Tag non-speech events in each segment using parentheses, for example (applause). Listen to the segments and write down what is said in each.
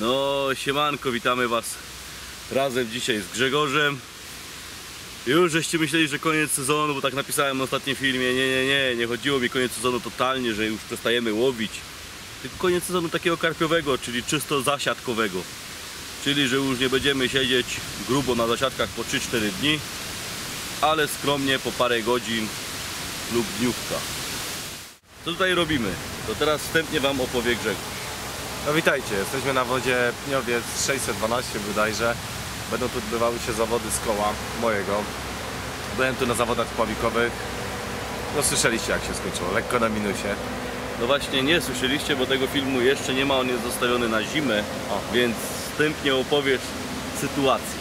No, siemanko, witamy Was razem dzisiaj z Grzegorzem. Już żeście myśleli, że koniec sezonu, bo tak napisałem na ostatnim filmie. Nie, nie, nie, nie chodziło mi koniec sezonu totalnie, że już przestajemy łowić. Tylko koniec sezonu takiego karpiowego, czyli czysto zasiadkowego. Czyli, że już nie będziemy siedzieć grubo na zasiadkach po 3-4 dni, ale skromnie po parę godzin lub dniówka. Co tutaj robimy? To teraz wstępnie Wam opowie Grzegorz. No witajcie, jesteśmy na wodzie Pniowiec 612 bodajże. Będą tu odbywały się zawody z koła mojego. Byłem tu na zawodach pławikowych. No słyszeliście jak się skończyło, lekko na minusie. No właśnie nie słyszeliście, bo tego filmu jeszcze nie ma, on jest zostawiony na zimę, O. więc wstępnie opowiesz sytuację.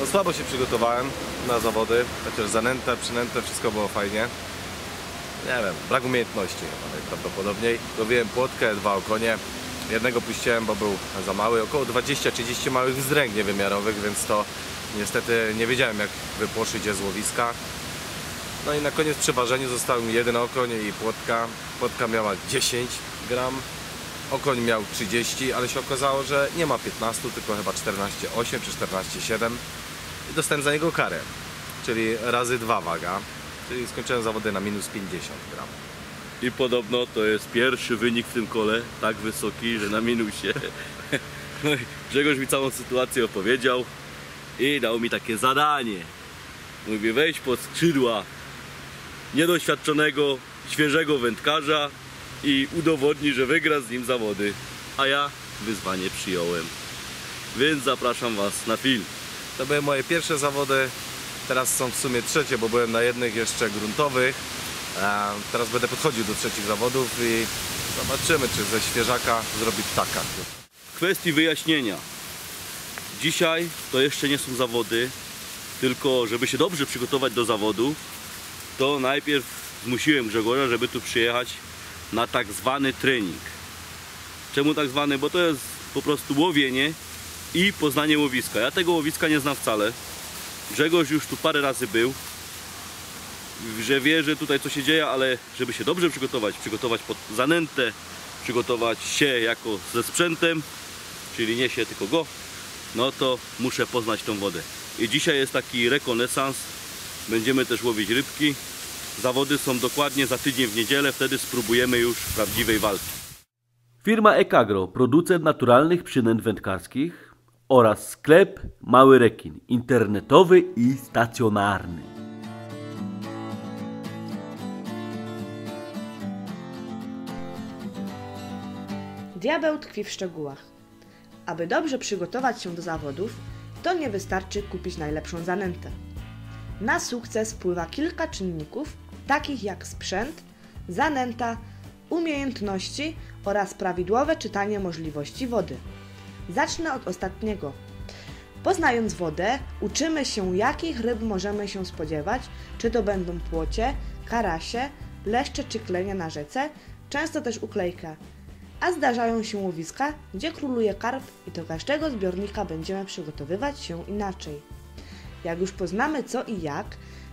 No słabo się przygotowałem na zawody, chociaż zanęte, przynęte, wszystko było fajnie. Nie wiem, brak umiejętności chyba najprawdopodobniej. Łowiłem płotkę, dwa okonie. Jednego puściłem, bo był za mały. Około 20-30 małych wzdręg niewymiarowych, więc to niestety nie wiedziałem jak wypłoszyć je z łowiska. No i na koniec przy ważeniu został mi jeden okoń i płotka. Płotka miała 10 gram, okoń miał 30, ale się okazało, że nie ma 15, tylko chyba 14,8 czy 14,7 i dostałem za niego karę, czyli razy dwa waga, czyli skończyłem zawody na minus 50 gram. I podobno to jest pierwszy wynik w tym kole, tak wysoki, że na minusie. No i Grzegorz mi całą sytuację opowiedział i dał mi takie zadanie. Mówi wejdź pod skrzydła niedoświadczonego, świeżego wędkarza i udowodni, że wygra z nim zawody. A ja wyzwanie przyjąłem. Więc zapraszam Was na film. To były moje pierwsze zawody, teraz są w sumie trzecie, bo byłem na jednych jeszcze gruntowych. Teraz będę podchodził do trzecich zawodów i zobaczymy, czy ze świeżaka zrobi ptaka. W kwestii wyjaśnienia. Dzisiaj to jeszcze nie są zawody, tylko żeby się dobrze przygotować do zawodu, to najpierw zmusiłem Grzegorza, żeby tu przyjechać na tak zwany trening. Czemu tak zwany? Bo to jest po prostu łowienie i poznanie łowiska. Ja tego łowiska nie znam wcale. Grzegorz już tu parę razy był, że wie, że tutaj co się dzieje, ale żeby się dobrze przygotować, przygotować pod zanętę, przygotować się jako ze sprzętem, czyli nie się tylko go, no to muszę poznać tą wodę. I dzisiaj jest taki rekonesans, będziemy też łowić rybki. Zawody są dokładnie za tydzień w niedzielę, wtedy spróbujemy już prawdziwej walki. Firma Ekagro, producent naturalnych przynęt wędkarskich oraz sklep Mały Rekin, internetowy i stacjonarny. Diabeł tkwi w szczegółach. Aby dobrze przygotować się do zawodów, to nie wystarczy kupić najlepszą zanętę. Na sukces wpływa kilka czynników, takich jak sprzęt, zanęta, umiejętności oraz prawidłowe czytanie możliwości wody. Zacznę od ostatniego. Poznając wodę, uczymy się, jakich ryb możemy się spodziewać, czy to będą płocie, karasie, leszcze czy klenie na rzece, często też uklejka. A zdarzają się łowiska, gdzie króluje karp i do każdego zbiornika będziemy przygotowywać się inaczej. Jak już poznamy co i jak,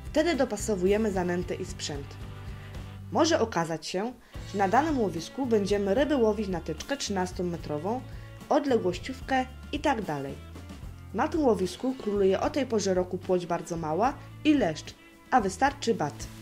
wtedy dopasowujemy zanętę i sprzęt. Może okazać się, że na danym łowisku będziemy ryby łowić na tyczkę 13-metrową, odległościówkę i tak. Na tym łowisku króluje o tej porze roku płoć bardzo mała i leszcz, a wystarczy bat.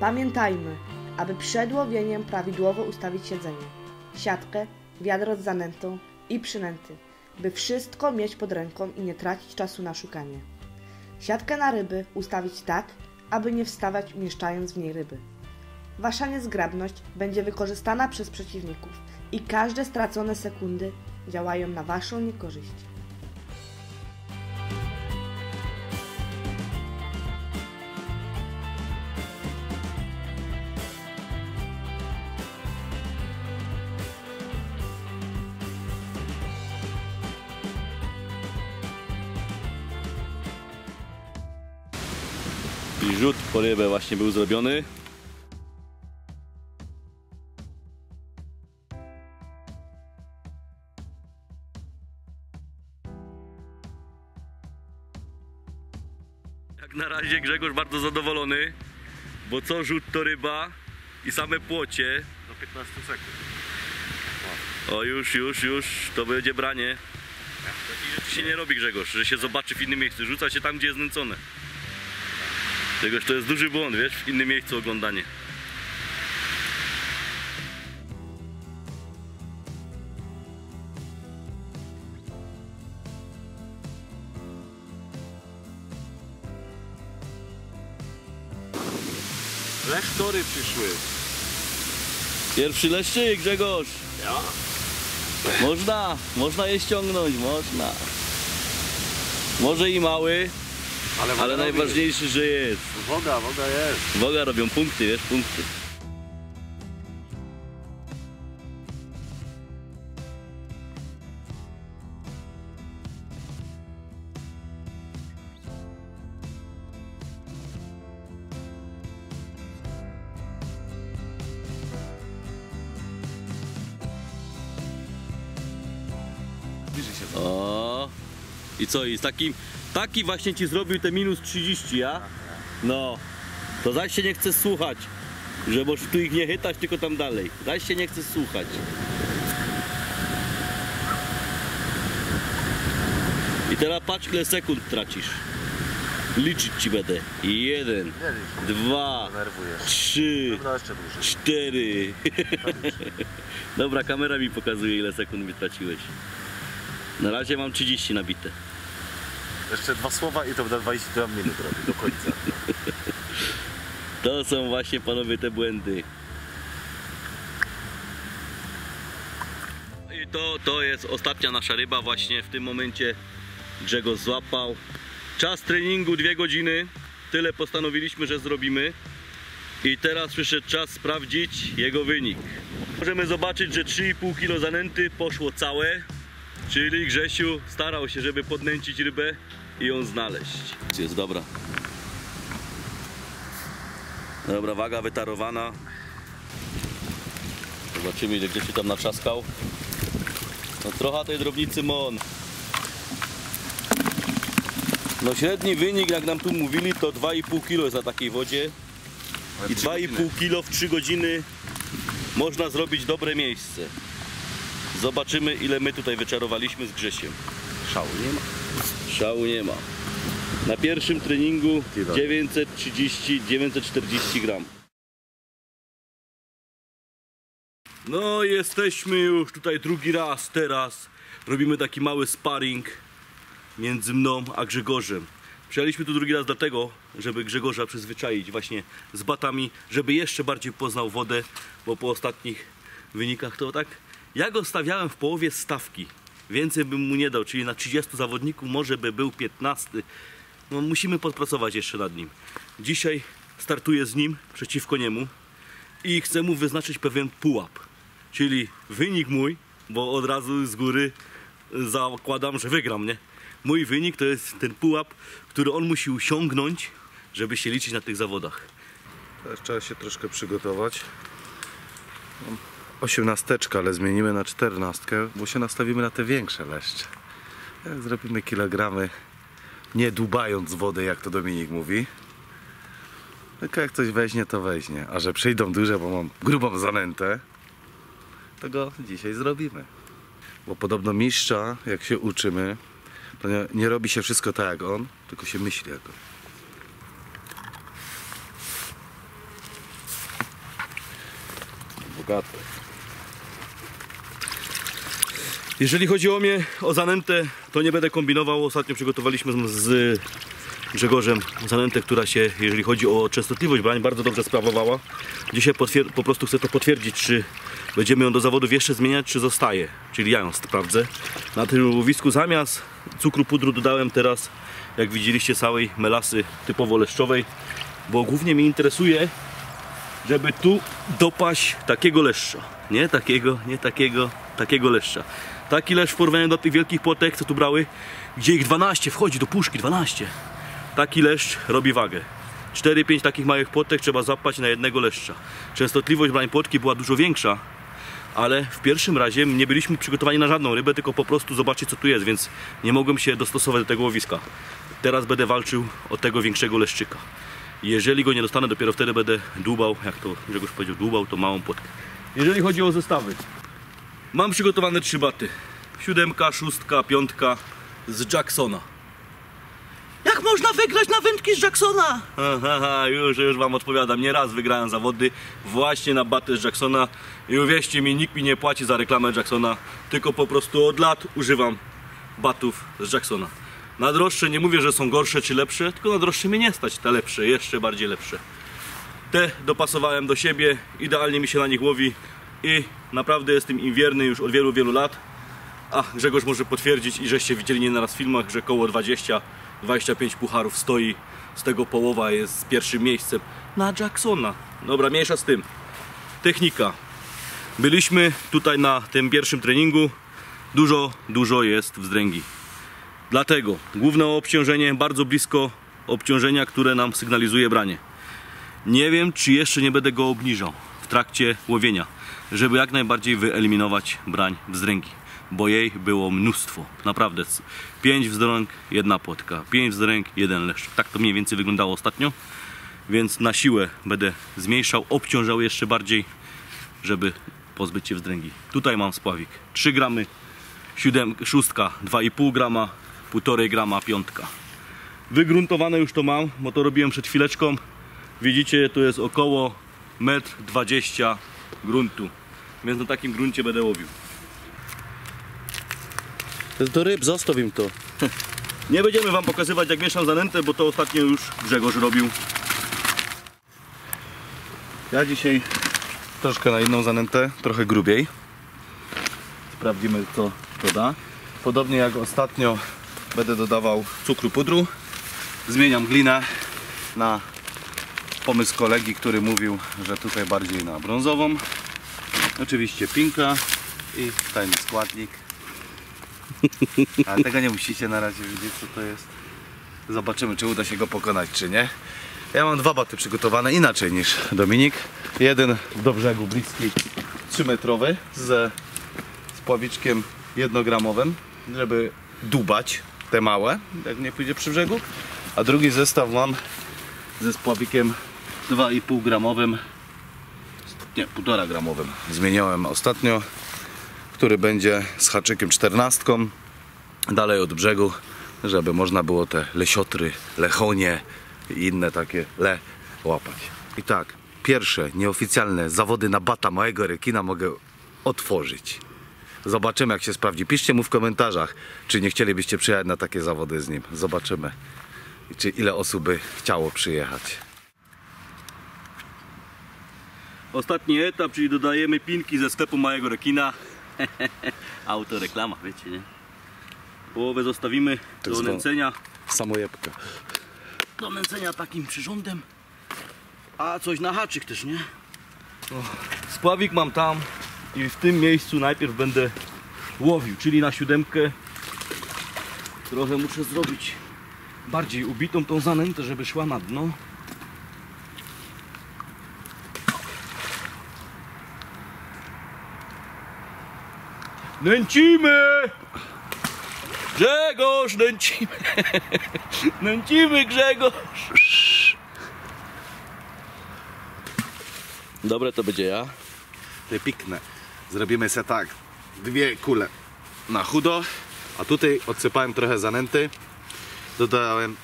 Pamiętajmy, aby przed łowieniem prawidłowo ustawić siedzenie, siatkę, wiadro z zanętą i przynęty, by wszystko mieć pod ręką i nie tracić czasu na szukanie. Siatkę na ryby ustawić tak, aby nie wstawać umieszczając w niej ryby. Wasza niezgrabność będzie wykorzystana przez przeciwników i każde stracone sekundy działają na Waszą niekorzyść. po właśnie był zrobiony. Jak na razie Grzegorz bardzo zadowolony, bo co rzut to ryba i same płocie. Do 15 sekund. O już, już, już, to będzie branie. Takich się nie robi Grzegorz, że się zobaczy w innym miejscu, rzuca się tam gdzie jest nęcone. Grzegorz to jest duży błąd, wiesz, w innym miejscu oglądanie. Lesztory przyszły. Pierwszy leszczyk Grzegorz. Można, można je ściągnąć, można. Może i mały, Ale, ale woda robi. najważniejszy, że jest. Woda, woda jest. Boga robią punkty, wiesz, punkty. O. I co, i z takim, taki właśnie ci zrobił te minus 30, ja? No. To zaś się nie chce słuchać. Że możesz tu ich nie chytać, tylko tam dalej. Zaś się nie chce słuchać. I teraz patrz ile sekund tracisz. Liczyć ci będę. Jeden, dwa, trzy, cztery. (laughs) Dobra, kamera mi pokazuje ile sekund mi traciłeś. Na razie mam 30 nabite. Jeszcze dwa słowa i to będę 22 minut robić do końca. To są właśnie panowie te błędy. I to, to jest ostatnia nasza ryba właśnie w tym momencie Grzegorz złapał. Czas treningu dwie godziny. Tyle postanowiliśmy, że zrobimy. I teraz przyszedł czas sprawdzić jego wynik. Możemy zobaczyć, że 3,5 kg zanęty poszło całe. Czyli Grzesiu starał się, żeby podnęcić rybę i ją znaleźć. Jest dobra. Dobra, waga wytarowana. Zobaczymy ile gdzieś tam naczaskał. No trochę tej drobnicy mon. No średni wynik, jak nam tu mówili, to 2,5 kg jest na takiej wodzie. I 2,5 kg w 3 godziny można zrobić dobre miejsce. Zobaczymy ile my tutaj wyczarowaliśmy z Grzesiem. Szału nie ma. Szału nie ma. Na pierwszym treningu Kilo. 930-940 gram. No jesteśmy już tutaj drugi raz teraz. Robimy taki mały sparring między mną a Grzegorzem. Przyjechaliśmy tu drugi raz dlatego, żeby Grzegorza przyzwyczaić właśnie z batami, żeby jeszcze bardziej poznał wodę, bo po ostatnich wynikach to tak, ja go stawiałem w połowie stawki. Więcej bym mu nie dał, czyli na 30 zawodników może by był 15. No musimy podpracować jeszcze nad nim. Dzisiaj startuję z nim przeciwko niemu i chcę mu wyznaczyć pewien pułap. Czyli wynik mój, bo od razu z góry zakładam, że wygram, nie? Mój wynik to jest ten pułap, który on musi osiągnąć, żeby się liczyć na tych zawodach. Teraz trzeba się troszkę przygotować. Mam Osiemnasteczkę, ale zmienimy na czternastkę, bo się nastawimy na te większe leszcze. Jak zrobimy kilogramy, nie dubając wody, jak to Dominik mówi. Tylko jak coś weźmie, to weźmie. A że przyjdą duże, bo mam grubą zanętę, to go dzisiaj zrobimy. Bo podobno mistrza, jak się uczymy, to nie, nie robi się wszystko tak jak on, tylko się myśli jak on. Jeżeli chodzi o mnie, o zanętę, to nie będę kombinował. Ostatnio przygotowaliśmy z- Grzegorzem zanętę, która się, jeżeli chodzi o częstotliwość brań, bardzo dobrze sprawowała. Dzisiaj po prostu chcę to potwierdzić, czy będziemy ją do zawodów jeszcze zmieniać, czy zostaje. Czyli ja ją sprawdzę. Na tym łowisku zamiast cukru pudru dodałem teraz, jak widzieliście, całej melasy typowo leszczowej, bo głównie mnie interesuje, żeby tu dopaść takiego leszcza. Nie takiego, nie takiego, takiego leszcza. Taki leszcz w porównaniu do tych wielkich płotek, co tu brały, gdzie ich 12 wchodzi do puszki, 12. Taki leszcz robi wagę. 4-5 takich małych płotek trzeba zapać na jednego leszcza. Częstotliwość brań płotki była dużo większa, ale w pierwszym razie nie byliśmy przygotowani na żadną rybę, tylko po prostu zobaczyć co tu jest, więc nie mogłem się dostosować do tego łowiska. Teraz będę walczył o tego większego leszczyka. Jeżeli go nie dostanę, dopiero wtedy będę dłubał, jak to Grzegorz powiedział, dłubał to małą płotkę. Jeżeli chodzi o zestawy, mam przygotowane trzy baty. Siódemka, szóstka, piątka z Jacksona. Jak można wygrać na wędki z Jacksona? Już, już wam odpowiadam. Nie raz wygrałem zawody właśnie na baty z Jacksona. I uwierzcie mi, nikt mi nie płaci za reklamę Jacksona, tylko po prostu od lat używam batów z Jacksona. Na droższe nie mówię, że są gorsze czy lepsze, tylko na droższe mnie nie stać te lepsze, jeszcze bardziej lepsze. Te dopasowałem do siebie, idealnie mi się na nich łowi i naprawdę jestem im wierny już od wielu, wielu lat. A Grzegorz może potwierdzić i żeście widzieli nie naraz w filmach, że koło 20-25 pucharów stoi, z tego połowa jest z pierwszym miejscem na Jacksona. Dobra, mniejsza z tym. Technika. Byliśmy tutaj na tym pierwszym treningu. Dużo, dużo jest wzdręgi. Dlatego główne obciążenie bardzo blisko obciążenia, które nam sygnalizuje branie. Nie wiem, czy jeszcze nie będę go obniżał w trakcie łowienia, żeby jak najbardziej wyeliminować brań wzdręgi, bo jej było mnóstwo. Naprawdę. 5 wzdrąg, jedna płotka, 5 wzdręg, jeden leszcz. Tak to mniej więcej wyglądało ostatnio, więc na siłę będę zmniejszał, obciążał jeszcze bardziej, żeby pozbyć się wzdręgi. Tutaj mam spławik 3 gramy, siódem, szóstka 2,5 grama, 1,5 grama piątka. Wygruntowane już to mam, bo to robiłem przed chwileczką. Widzicie, to jest około 1,20 m gruntu. Więc na takim gruncie będę łowił. Do ryb, zostaw im to. (laughs) Nie będziemy wam pokazywać jak mieszam zanętę, bo to ostatnio już Grzegorz robił. Ja dzisiaj troszkę na inną zanętę, trochę grubiej. Sprawdzimy co to da. Podobnie jak ostatnio będę dodawał cukru pudru. Zmieniam glinę na pomysł kolegi, który mówił, że tutaj bardziej na brązową. Oczywiście pinka i tajny składnik. Ale tego nie musicie na razie wiedzieć co to jest. Zobaczymy czy uda się go pokonać czy nie. Ja mam dwa baty przygotowane inaczej niż Dominik. Jeden do brzegu bliski 3 metrowy ze spławiczkiem jednogramowym, żeby dubać te małe, jak nie pójdzie przy brzegu. A drugi zestaw mam ze spławikiem 2,5 gramowym, nie, 1,5 gramowym. Zmieniałem ostatnio, który będzie z haczykiem 14, dalej od brzegu, żeby można było te lesiotry, lechonie i inne takie le łapać. I tak, pierwsze nieoficjalne zawody na bata małego rekina mogę otworzyć. Zobaczymy jak się sprawdzi. Piszcie mu w komentarzach, czy nie chcielibyście przyjechać na takie zawody z nim. Zobaczymy. Czy ile osób by chciało przyjechać. Ostatni etap, czyli dodajemy pinki ze sklepu małego rekina. (laughs) Autoreklama, wiecie, nie? Połowę zostawimy Tak do nęcenia. Samojebka. Do nęcenia takim przyrządem. A coś na haczyk też, nie? Spławik mam tam i w tym miejscu najpierw będę łowił, czyli na siódemkę. Trochę muszę zrobić bardziej ubitą tą zanętę, żeby szła na dno. Nęcimy! Grzegorz, nęcimy! (laughs) Nęcimy Grzegorz! Dobre to będzie ja. Te pikne. Zrobimy se tak. Dwie kule na chudo. A tutaj odsypałem trochę zanęty. Dodałem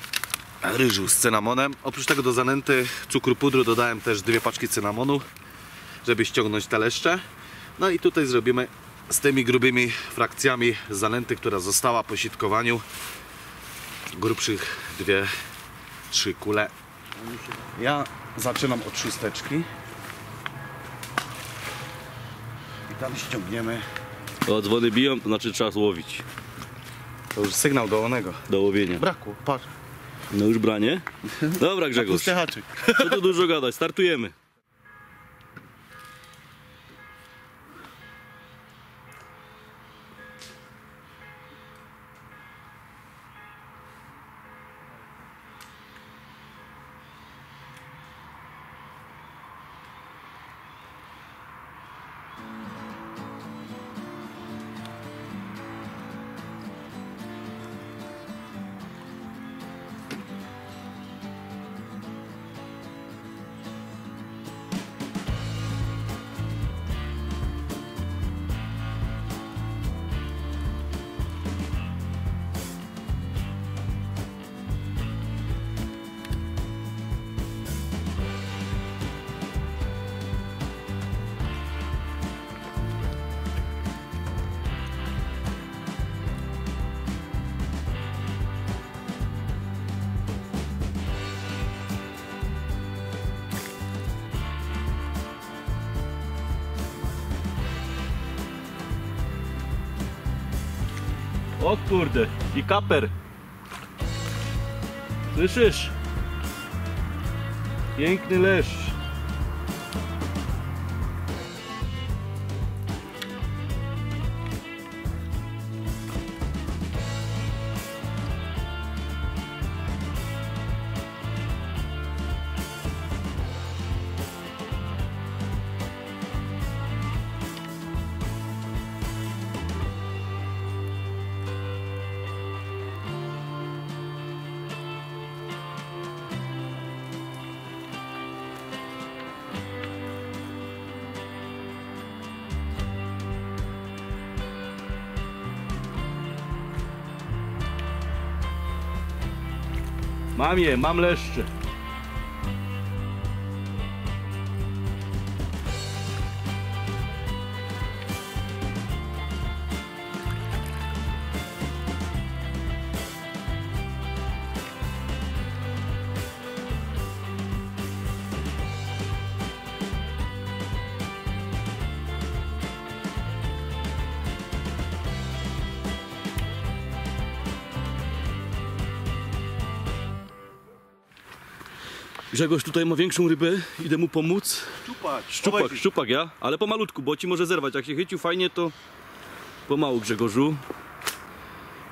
ryżu z cynamonem. Oprócz tego do zanęty cukru pudru dodałem też dwie paczki cynamonu, żeby ściągnąć te leszcze. No i tutaj zrobimy z tymi grubymi frakcjami zanęty, która została po sitkowaniu. Grubszych dwie, trzy kule. Ja zaczynam od szósteczki. I tam ściągniemy. O, dzwony biją, to znaczy trzeba złowić. To już sygnał do onego. Do łowienia. Braku, patrz. No już branie? (laughs) Dobra Grzegorz, co tu dużo gadać, startujemy. Kurde, i kaper. Słyszysz? Piękny leszcz. Mam je, mam leszcze. Grzegorz tutaj ma większą rybę, idę mu pomóc. Szczupak. Szczupak, szczupak ja, ale pomalutku, bo ci może zerwać. Jak się chycił fajnie, to pomału Grzegorzu.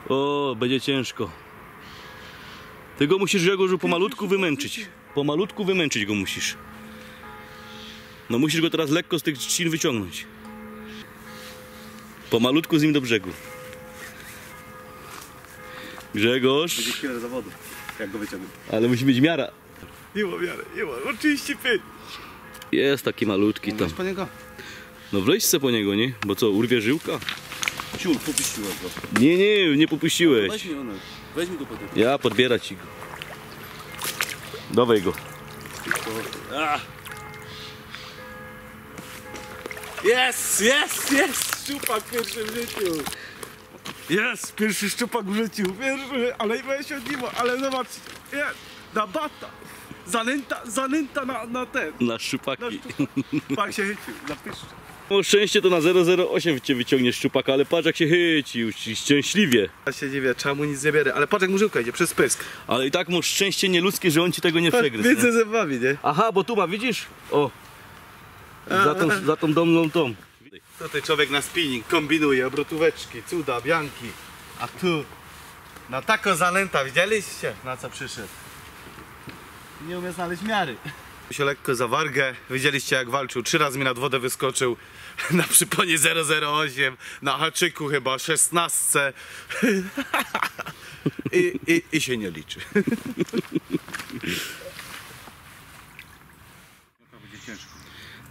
O, będzie ciężko. Ty go musisz Grzegorzu pomalutku wymęczyć. Pomalutku wymęczyć go musisz. No musisz go teraz lekko z tych trzcin wyciągnąć. Pomalutku z nim do brzegu. Grzegorz, chwilę zawodu, jak go wyciągnę. ale musi być miara. Nie ma wiary, nie ma. Oczywiście pięć. Jest taki malutki tam. po niego? No wleź se po niego, nie? Bo co, urwie żyłka? Ciul, popuściłem go. Nie, nie, nie popuściłeś. Weź mi one. Weź mi go potem. Ja podbierać ci go. Dawaj go. Jest, jest, jest! Szczupak pierwszy w życiu. Jest, pierwszy szczupak w życiu. Pierwszy, ale weź od niego, ale zobacz. Jest, na bata. Zanęta, zanęta na, na ten. Na Na szczupaki. szczupak. Pak się chycił, na pyszcze. No szczęście to na 008 cię wyciągnie szczupaka, ale patrz jak się chycił, ci szczęśliwie. Ja się dziwię, czemu nic nie bierę, ale patrz jak murzyłka idzie, przez pysk. Ale i tak masz szczęście nieludzkie, że on ci tego nie przegryzł. Nie? zębami, nie? Aha, bo tu ma, widzisz? O. Za tą, za tą domną tą. Tutaj człowiek na spinning kombinuje, obrotóweczki, cuda, bianki. A tu na taką zanęta, widzieliście na co przyszedł? Nie umie znaleźć miary. się lekko za wargę, widzieliście jak walczył, trzy razy mi nad wodę wyskoczył (laughs) na przyponie 008, na haczyku chyba 16 (laughs) I, i, i się nie liczy.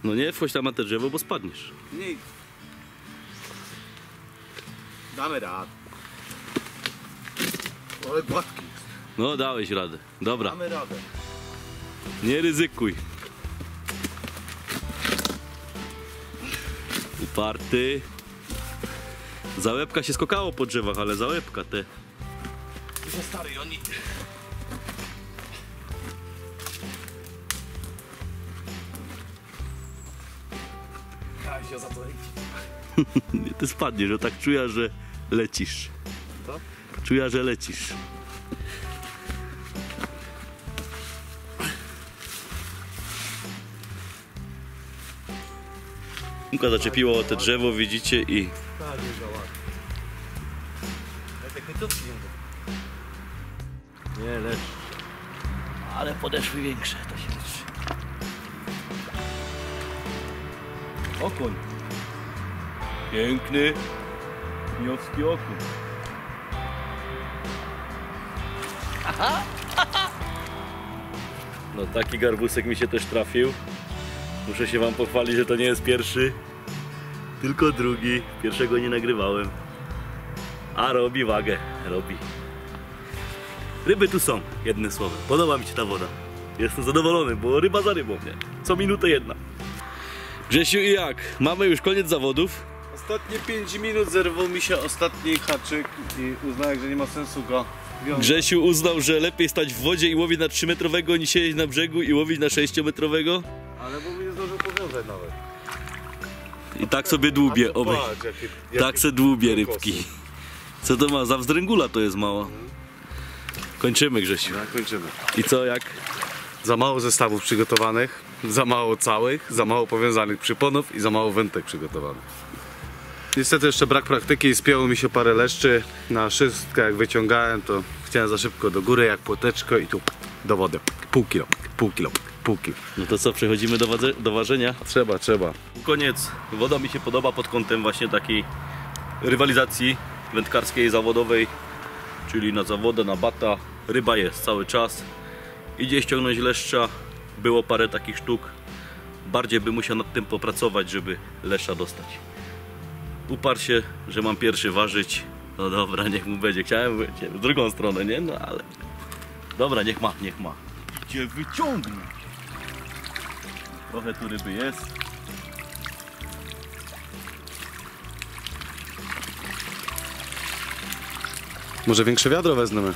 No nie, wchodź tam na te drzewo, bo spadniesz. Nie. Damy radę. Ale gładki jest. No dałeś radę. Dobra, Damy radę. Nie ryzykuj. Uparty. Załebka się skokało po drzewach, ale załebka te. Za stary oni. Się za to (laughs) Nie, ty spadniesz, że tak czuję, że lecisz. Co? Czuję, że lecisz. Muka zaczepiła o te drzewo, widzicie, i nie to nie Nie, lecz. Ale podeszły większe, to się liczy. Okoń. Piękny. Miowski okoń. No taki garbusek mi się też trafił. Muszę się wam pochwalić, że to nie jest pierwszy, tylko drugi. Pierwszego nie nagrywałem. A robi wagę, robi. Ryby tu są, jednym słowem. Podoba mi się ta woda. Jestem zadowolony, bo ryba za rybą, nie? Co minutę jedna. Grzesiu i jak? Mamy już koniec zawodów. Ostatnie 5 minut zerwał mi się ostatni haczyk i uznałem, że nie ma sensu go wiązać. Grzesiu uznał, że lepiej stać w wodzie i łowić na 3-metrowego niż siedzieć na brzegu i łowić na 6-metrowego. Ale bo mi nie zdążył powiązać nawet. I tak sobie tu obej. Tak se kokosy. rybki. Co to ma? Za wzdręgula to jest mała. Kończymy Grzesiu. Tak, kończymy. I co, jak? Za mało zestawów przygotowanych, za mało całych, za mało powiązanych przyponów i za mało wędek przygotowanych. Niestety jeszcze brak praktyki i spięło mi się parę leszczy. Na szóstkę jak wyciągałem to chciałem za szybko do góry jak płoteczko i tu do wody. Pół kilo, pół kilo, kilo. No to co, przechodzimy do, do ważenia? Trzeba, trzeba. Koniec. Woda mi się podoba pod kątem właśnie takiej rywalizacji wędkarskiej, zawodowej, czyli na zawodę, na bata. Ryba jest cały czas. Idzie ściągnąć leszcza. Było parę takich sztuk. Bardziej bym musiał nad tym popracować, żeby leszcza dostać. Uparł się, że mam pierwszy ważyć. No dobra, niech mu będzie. Chciałem w drugą stronę, nie? No ale... Dobra, niech ma, niech ma. Gdzie wyciągnę? Trochę tu ryby jest. Może większe wiadro wezmę?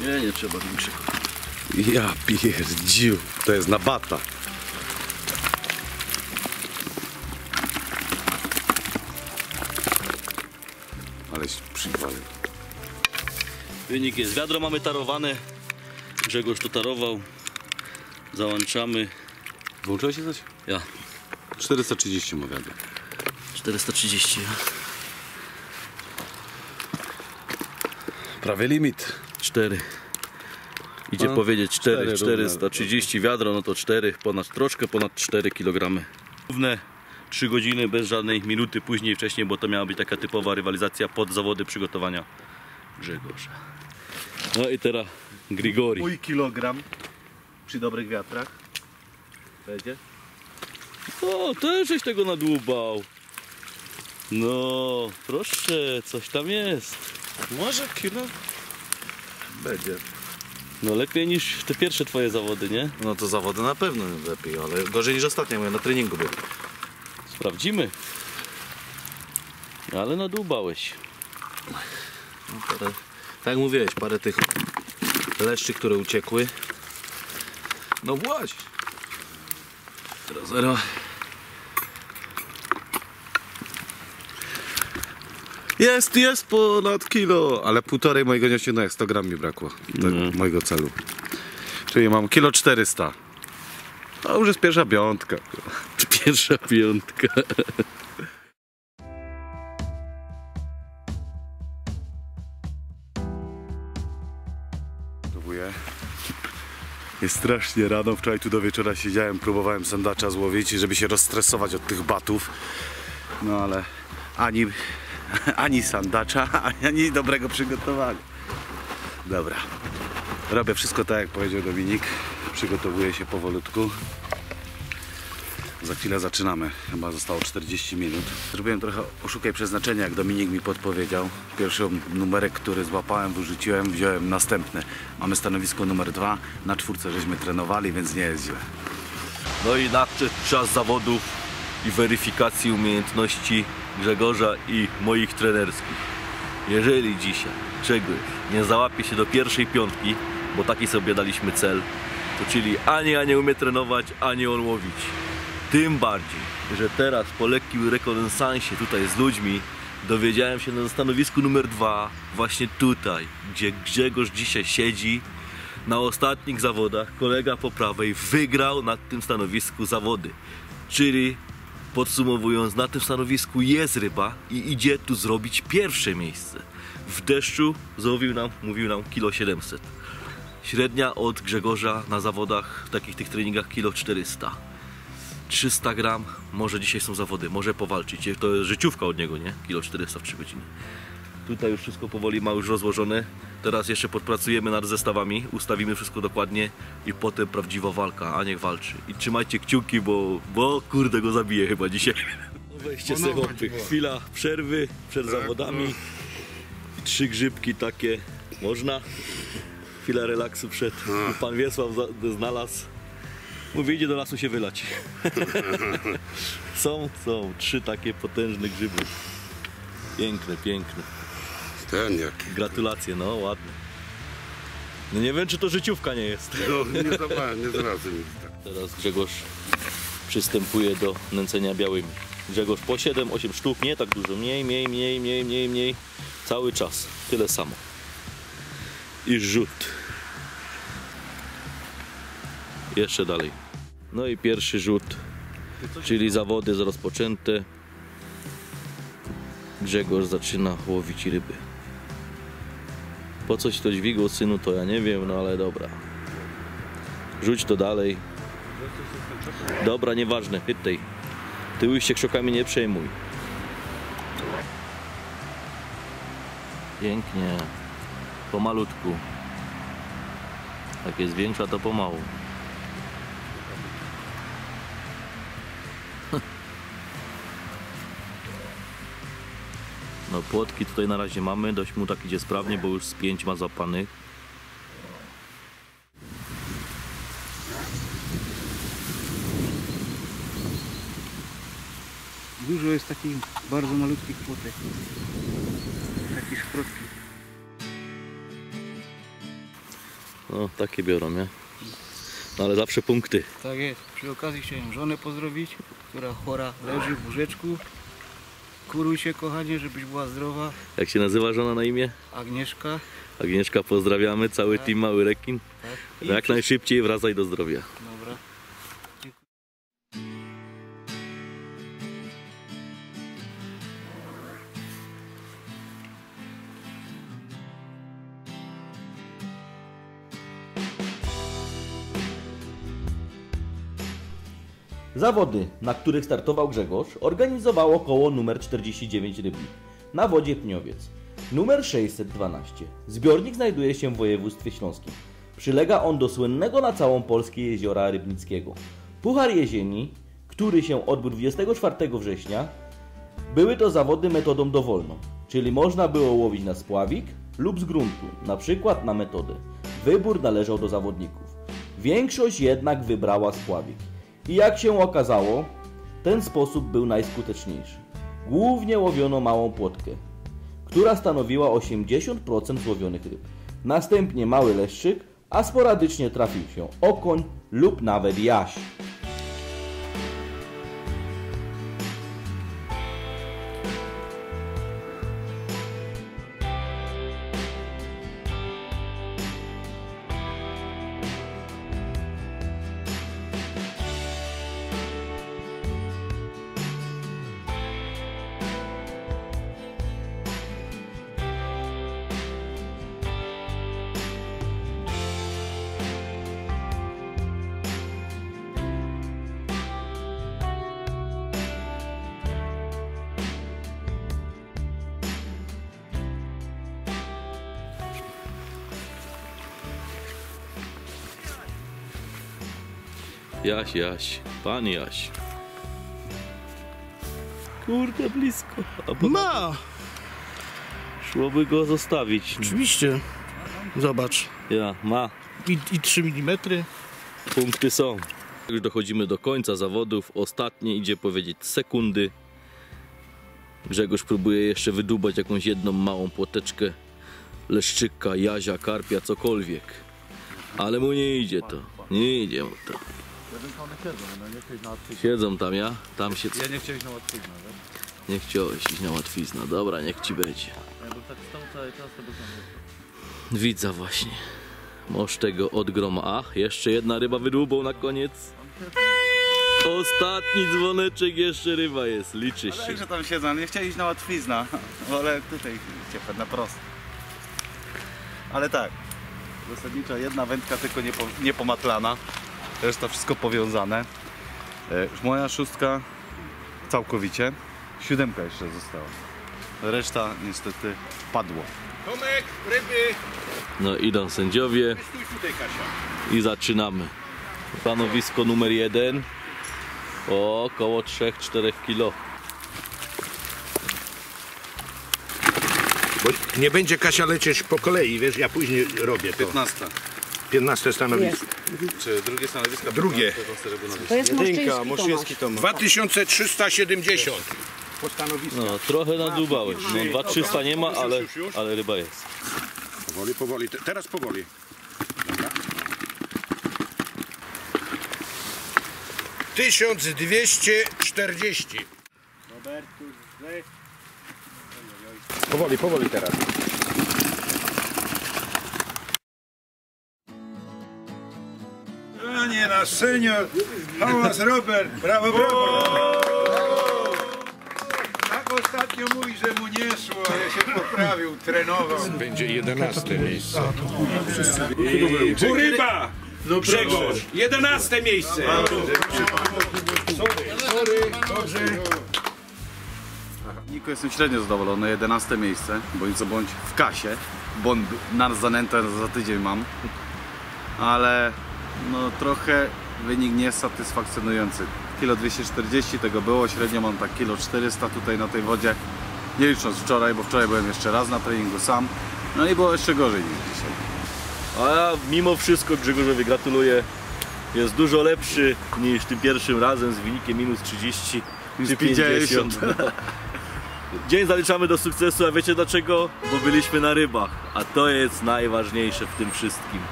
Nie, nie trzeba większego. Ja pierdziu, to jest na bata. Aleś przywalił. Wynik jest. Wiadro mamy tarowane. Grzegorz to tarował. Załączamy. Włączyło się coś? Ja. 430 ma wiadro. 430. Prawie limit. 4. Idzie No, powiedzieć 4, cztery 430 wiadro, no to 4, ponad, troszkę ponad 4 kg. Równe 3 godziny bez żadnej minuty później, wcześniej, bo to miała być taka typowa rywalizacja pod zawody przygotowania Grzegorza. No i teraz Grigori. Mój kilogram przy dobrych wiatrach. Będzie? O, też żeś tego nadłubał. No, proszę, coś tam jest. Może kilo? Będzie. No lepiej niż te pierwsze twoje zawody, nie? No to zawody na pewno lepiej, ale gorzej niż ostatnio, bo ja na treningu byłem. Sprawdzimy. Ale nadłubałeś. No, parę, tak jak mówiłeś, parę tych leszczy, które uciekły. No właśnie. Zero, zero. Jest, jest ponad kilo, ale półtorej mojego nie osiągnąłem, 100 gram mi brakło No. mojego celu. Czyli mam kilo 400. To już jest pierwsza piątka. (laughs) Pierwsza piątka. Jest strasznie rano, wczoraj tu do wieczora siedziałem, próbowałem sandacza złowić, żeby się rozstresować od tych batów. No ale ani, (laughs) ani sandacza, (laughs) ani dobrego przygotowania. Dobra. Robię wszystko tak, jak powiedział Dominik. Przygotowuję się powolutku. Za chwilę zaczynamy. Chyba zostało 40 minut. Zrobiłem trochę oszukaj przeznaczenia, jak Dominik mi podpowiedział. Pierwszy numerek, który złapałem, wyrzuciłem, wziąłem następny. Mamy stanowisko numer dwa. Na czwórce żeśmy trenowali, więc nie jest źle. No i nadszedł czas zawodów i weryfikacji umiejętności Grzegorza i moich trenerskich. Jeżeli dzisiaj Grzegorz nie załapie się do pierwszej piątki, bo taki sobie daliśmy cel, to czyli ani ja nie umie trenować, ani on łowić. Tym bardziej, że teraz po lekkim rekonesansie tutaj z ludźmi dowiedziałem się na stanowisku numer dwa, właśnie tutaj, gdzie Grzegorz dzisiaj siedzi, na ostatnich zawodach kolega po prawej wygrał na tym stanowisku zawody. Czyli podsumowując, na tym stanowisku jest ryba i idzie tu zrobić pierwsze miejsce. W deszczu złowił nam, mówił nam, kilo 700. Średnia od Grzegorza na zawodach, w takich tych treningach, kilo 400. 300 gram, może dzisiaj są zawody, może powalczyć. To jest życiówka od niego, nie? Kilo 400 w 3 godziny. Tutaj już wszystko powoli ma już rozłożone. Teraz jeszcze podpracujemy nad zestawami, ustawimy wszystko dokładnie i potem prawdziwa walka, a niech walczy. I trzymajcie kciuki, bo, bo kurde go zabiję chyba dzisiaj. (laughs) Weźcie sobie chłopy. Chwila przerwy przed zawodami. I trzy grzybki takie można. Chwila relaksu przed. Pan Wiesław znalazł. Mówi, idzie do lasu się wylać. (laughs) są, są. Trzy takie potężne grzyby. Piękne, piękne. Ten jaki. Gratulacje, no ładnie. No nie wiem, czy to życiówka nie jest. No, nie za nie mi tak. Teraz Grzegorz przystępuje do nęcenia białymi. Grzegorz po 7-8 sztuk, nie tak dużo, mniej, mniej, mniej, mniej, mniej, mniej. Cały czas, tyle samo. I rzut. Jeszcze dalej. No i pierwszy rzut, czyli zawody rozpoczęte. Grzegorz zaczyna łowić ryby. Po coś to dźwigło synu, to ja nie wiem, no ale dobra. Rzuć to dalej. Dobra, nieważne, chytaj. Ty się krzokami nie przejmuj. Pięknie. Pomalutku. Jak jest większa, to pomału. No płotki tutaj na razie mamy, dość mu tak idzie sprawnie, bo już z pięć ma zapanych. Dużo jest takich bardzo malutkich płotek. Takich szprotki. No takie biorą, nie? No ale zawsze punkty. Tak jest. Przy okazji chciałem żonę pozdrowić, która chora leży w łóżeczku. Kuruj się kochanie, żebyś była zdrowa. Jak się nazywa żona na imię? Agnieszka. Agnieszka, pozdrawiamy, cały team Mały Rekin. Tak. Jak najszybciej wracaj do zdrowia. Zawody, na których startował Grzegorz, organizowało koło numer 49 Rybnik na wodzie Pniowiec. Numer 612. Zbiornik znajduje się w województwie śląskim. Przylega on do słynnego na całą Polskę jeziora Rybnickiego. Puchar Jesieni, który się odbył 24 września, były to zawody metodą dowolną, czyli można było łowić na spławik lub z gruntu, na przykład na metodę. Wybór należał do zawodników. Większość jednak wybrała spławik. I jak się okazało, ten sposób był najskuteczniejszy. Głównie łowiono małą płotkę, która stanowiła 80% złowionych ryb. Następnie mały leszczyk, a sporadycznie trafił się okoń lub nawet jaś. Jaś, Jaś, pan Jaś. Kurde, blisko. Ma, szłoby go zostawić. oczywiście. Zobacz. Ja, ma. I, i 3 mm. Punkty są. Już dochodzimy do końca zawodów. Ostatnie idzie powiedzieć sekundy. Grzegorz próbuje jeszcze wydubać jakąś jedną małą płoteczkę. Leszczyka, jazia, karpia, cokolwiek. Ale mu nie idzie to. Nie idzie mu to. Siedzą tam, ja? Tam się... Ja nie chciałem na łatwiznę, Nie chciałeś iść na łatwiznę. Dobra, niech ci będzie. Ja bym tak stał cały czas, to by Widza właśnie. Moż tego od groma. Ach, jeszcze jedna ryba wydłubą na koniec. Ostatni dzwoneczek, jeszcze ryba jest. Liczy się. Tak, że tam siedzą, nie chcieli iść na łatwiznę, (laughs) ale tutaj ciepłe na prosto. Ale tak, zasadniczo jedna wędka tylko niepo, niepomatlana, reszta wszystko powiązane. E, Już moja szóstka całkowicie, siódemka jeszcze została. Reszta niestety padło. Tomek, ryby. No idą sędziowie i zaczynamy. Stanowisko numer jeden. O, około 3-4 kilo. Bo nie będzie Kasia lecieć po kolei, wiesz, ja później robię to. 15. 15 stanowisko. Czy drugie stanowisko? Drugie. To jest Jedynka, Moszczyński Tomasz. 2370. Po stanowisku. No, trochę nadubałeś. No, 2300 nie ma, ale, ale ryba jest. Powoli, powoli. Teraz powoli. Dobra. 1240. Powoli, powoli teraz. Panie nasz senior, hałas Robert, brawo, brawo. Tak ostatnio mówi, że mu nie szło, ale się poprawił, trenował. Będzie 11 miejsce. Kuryba! No Grzegorz, 11 miejsce. Niko jestem średnio zadowolony, 11 miejsce, bądź co bądź w kasie, bo on na zanętę za tydzień mam, ale no trochę wynik niesatysfakcjonujący. Kilo 240 tego było, średnio mam tak kilo 400 tutaj na tej wodzie, nie licząc wczoraj, bo wczoraj byłem jeszcze raz na treningu sam, no i było jeszcze gorzej niż dzisiaj. A mimo wszystko Grzegorzowi gratuluję. Jest dużo lepszy niż tym pierwszym razem z wynikiem minus 30 Minus czy 50. 50. (laughs) Dzień zaliczamy do sukcesu, a wiecie dlaczego? Bo byliśmy na rybach, a to jest najważniejsze w tym wszystkim.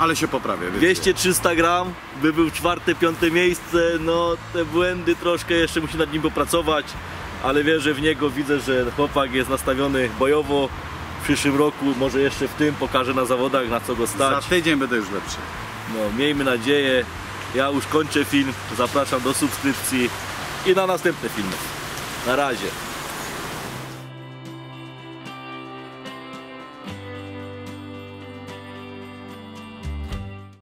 Ale się poprawię, wiecie. 200-300 gram, by był czwarte, piąte miejsce, no te błędy troszkę jeszcze musi nad nim popracować, ale wierzę w niego, widzę, że chłopak jest nastawiony bojowo. W przyszłym roku, może jeszcze w tym, pokaże na zawodach na co go Za stać. tydzień będę już lepszy. No, miejmy nadzieję. Ja już kończę film. Zapraszam do subskrypcji i na następne filmy. Na razie.